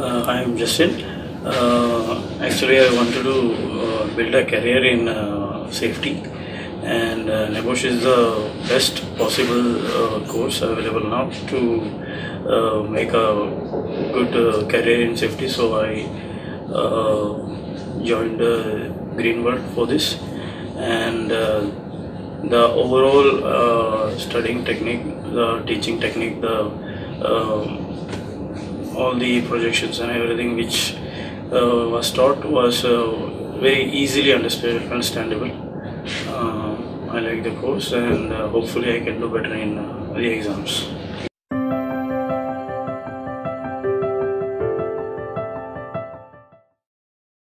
Uh, I am Justin. Uh, actually, I wanted to uh, build a career in uh, safety, and uh, Nebosh is the best possible uh, course available now to uh, make a good career in safety. So I joined uh, Green World for this, and the overall studying technique, the teaching technique, the um, all the projections and everything which uh, was taught was uh, very easily understandable. Uh, I like the course and uh, hopefully I can do better in uh, the exams.